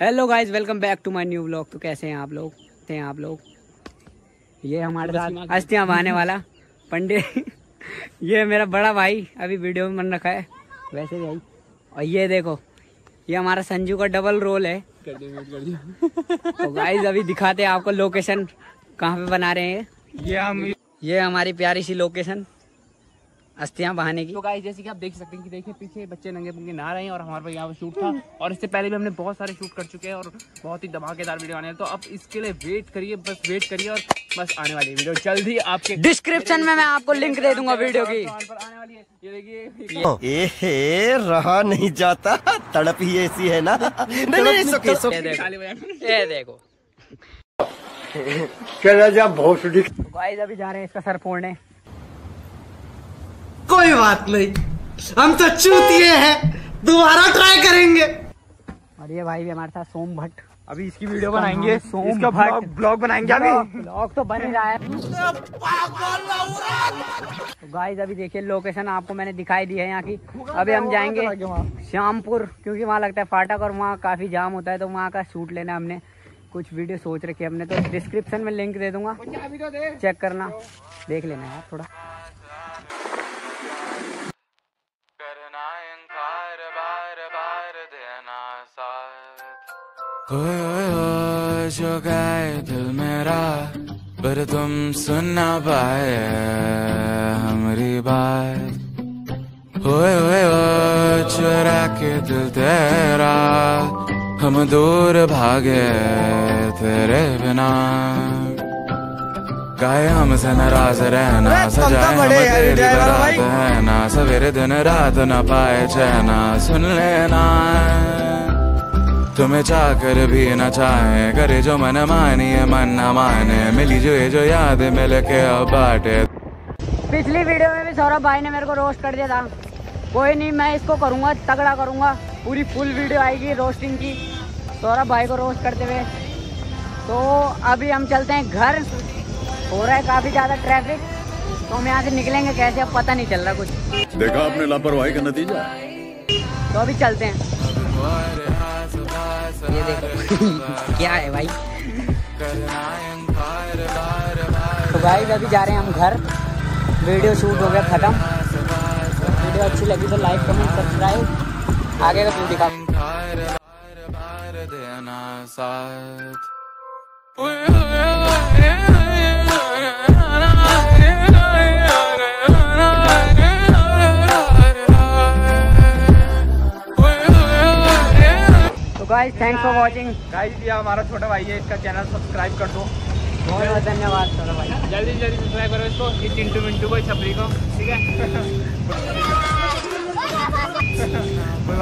Hello guys welcome back to my new vlog तो कैसे हैं आप लोग? थे हैं आप लोग? ये हमारे साथ अस्थियाँ बहाने वाला पंडित ये मेरा बड़ा भाई अभी वीडियो में मन रखा है। वैसे भाई। और ये देखो ये हमारा संजू का डबल रोल है। तो गाइस अभी दिखाते हैं आपको लोकेशन कहाँ पे बना रहे हैं ये। हम ये हमारी प्यारी सी लोकेशन अस्थियाँ बहाने की। तो गाइस जैसे कि आप देख सकते हैं कि देखिए पीछे बच्चे नंगे पुंगे नहा रहे हैं और हमारे पास यहाँ पर शूट था। और इससे पहले भी हमने बहुत सारे शूट कर चुके हैं और बहुत ही धमाकेदार वीडियो आने हैं। तो अब इसके लिए वेट करिए बस वेट करिए और बस आने वाली वीडियो जल्दी आपके डिस्क्रिप्शन में मैं आपको लिंक दे दूँगा वीडियो की। चैनल आने वाली है। ये देखिए एहे रहा नहीं जाता। तड़प ही ऐसी है ना। ये देखो। ये जा भोसड़ी तो गाइस अभी जा रहे हैं इसका सर फोड़ने। कोई बात नहीं। हम तो चूतिए हैं। दोबारा ट्राई करेंगे। और ये भाई भी हमारे साथ सोम भट्ट। अभी इसकी वीडियो बनाएँगे। सोम इसका भट्ट। ब्लॉग ब्लॉग बनाएँगे अभी। ब्लॉग तो बन ही रहा है। तो गाइस अभी देखिए लोकेशन आपको मैंने दिखाई दी है यहाँ की। अभी हम जाएँगे श्यामपुर क्योंकि वहाँ लगता है फाटक और वहाँ काफ़ी जाम होता है तो वहाँ का शूट लेना हमने। कुछ वीडियो सोच रखी है हमने तो डिस्क्रिप्शन में लिंक दे दूँगा। चेक करना। देख लेना यार थोड़ा। ओए ओए जो गए दिल मेरा पर तुम सुन ना पाए हमारी बात। ओए ओए ओए चुरा के दिल तेरा हम दूर भागे तेरे बिना। गाए हमसे नाराज़ रहना सजाए हम तेरी बारात है ना सवेरे दिन रात न पाए चैना सुन लेना। तुम्हें चाह कर भी न चाहे करे जो मन मानिए मन न माने। मिली जो ये जो याद मिल के अब बाटे। पिछली वीडियो में भी सौरभ भाई ने मेरे को रोस्ट कर दिया था। कोई नहीं मैं इसको करूँगा तगड़ा करूँगा। पूरी फुल वीडियो आएगी रोस्टिंग की। सौरभ भाई को रोस्ट करते हुए। तो अभी हम चलते हैं घर। हो रहा है काफ़ी ज़्यादा ट्रैफ़िक तो हम यहाँ से निकलेंगे कैसे अब पता नहीं चल रहा कुछ। देखा आपने लापरवाही का नतीजा? तो अभी चलते हैं। ये देखो। क्या है भाई? तो भाई अभी जा रहे हैं हम घर। वीडियो शूट हो गया ख़त्म। वीडियो अच्छी लगी तो लाइक कमेंट सब्सक्राइब आगे का तुम दिखा। देना साथ guys thanks for watching guys ये हमारा छोटा भाई है इसका चैनल सब्सक्राइब कर दो। बहुत बहुत धन्यवाद सौरभ भाई। जल्दी जल्दी सब्सक्राइब करो इसको ये चिंटू मिंटू को छपरी को ठीक है?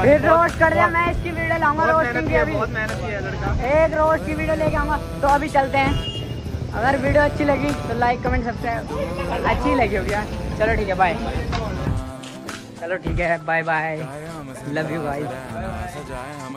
फिर रोस्ट कर दिया मैं इसकी वीडियो लाऊँगा बहुत रोस्टिंग की अभी। बहुत मेहनत किया लड़का। एक रोज की वीडियो लेके आऊँगा तो अभी चलते हैं। अगर वीडियो अच्छी लगी तो लाइक कमेंट सब्सक्राइब अच्छी लगी होगी यार चलो ठीक है बाय चलो ठीक है बाय बाय लव यू हम